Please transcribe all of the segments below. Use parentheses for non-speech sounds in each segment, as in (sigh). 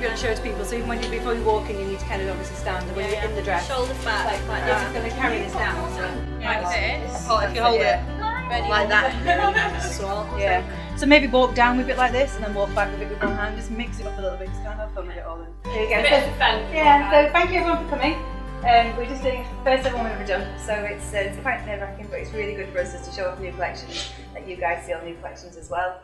you're going to be able to show it to people. So even when you before you walk in, you need to kind of obviously stand. And when Yeah, you're in the dress, Shoulder back, like, like you're that. going to carry this down. So Like this. Oh, if you hold it Ready. like that. (laughs) Yeah. So maybe walk down with it like this, and then walk back with it with one hand. Just mix it up a little bit. Just kind of have fun with it all. In. There you go. Bit of fun. Yeah, so thank you everyone for coming. Um, we're just doing the first ever one we've ever done, so it's, uh, it's quite nerve wracking, but it's really good for us just to show off new collections, that you guys see on new collections as well.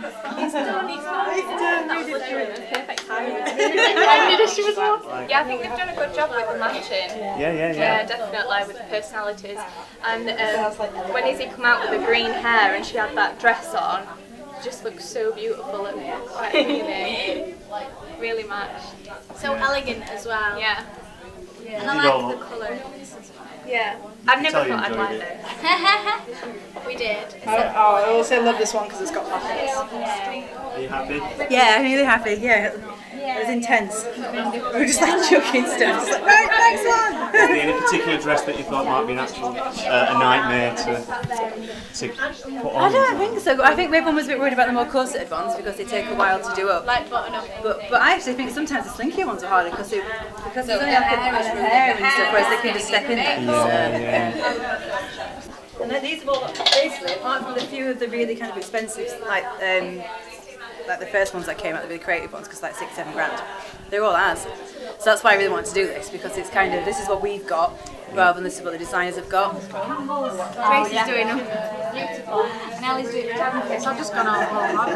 He's done, he's done. He's done, you did it. Perfect timing. I knew she was on. Yeah, I think they've done a good job with the matching. Yeah, yeah, Yeah, yeah. definitely with the personalities. And um, when Izzy come out with the green hair and she had that dress on, just looked so beautiful and quite (laughs) appealing. Really matched. So elegant as well. Yeah. And I like the colour. Yeah. I've never thought I'd like it. this. (laughs) we did. Oh, oh, I also love this one because it's got pockets. Are you happy? Yeah, I'm really happy. Yeah, it was intense. (laughs) We were just like (laughs) chucking stuff. Just like, right, next one. Is there any particular dress that you thought might be an actual uh, a nightmare to to put on? I don't think so. I think everyone was a bit worried about the more corseted ones because they take a while to do up. Like button up. But but I actually think sometimes the slinky ones are harder because they because there's only like a hair and stuff, whereas they can just step in there. Yeah, yeah. And then these have all basically, apart from the few of the really kind of expensive, like um, like the first ones that came out, the really creative ones, because like six, seven grand, they're all ours. So that's why I really wanted to do this because it's kind of this is what we've got rather than this is what the designers have got. Tracy's doing them. Beautiful. And doing it. So I've just gone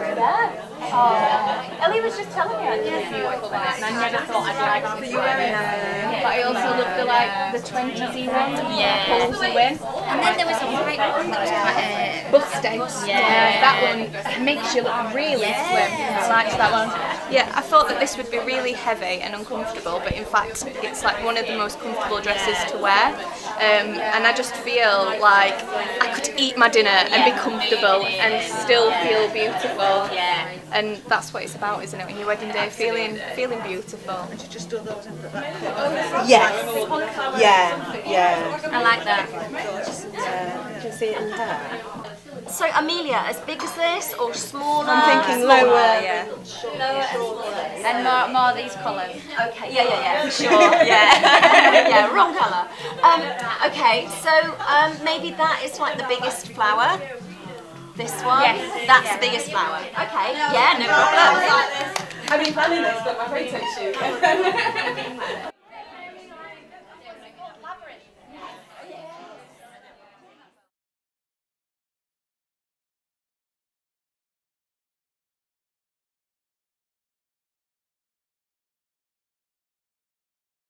really. Oh. Ellie was just telling me I did beautiful in it, and I never thought I'd like this one. But I also love the like the 20s ones. Yeah. Pulls win. And then there was a white one that was quite uh, Busted. Yeah. That one makes you look really slim. I liked that one. Yeah, I thought that this would be really heavy and uncomfortable, but in fact, it's like one of the most comfortable dresses to wear. Um, and I just feel like I could eat my dinner and be comfortable and still feel beautiful. Yeah. And that's what it's about, isn't it? On your wedding day, feeling feeling beautiful. Yes. Yeah. Yeah. I like that. You can see it in her. So Amelia, as big as this or smaller? I'm thinking lower. Yeah. And more, more these colours. Okay, yeah, yeah, yeah, for sure. (laughs) Yeah, (laughs) yeah, wrong colour. Um, okay, so um, maybe that is like the biggest flower. This one. Yes. That's the biggest flower. Okay. Yeah, no problem. I've been planning this, but my photo (laughs) shoot.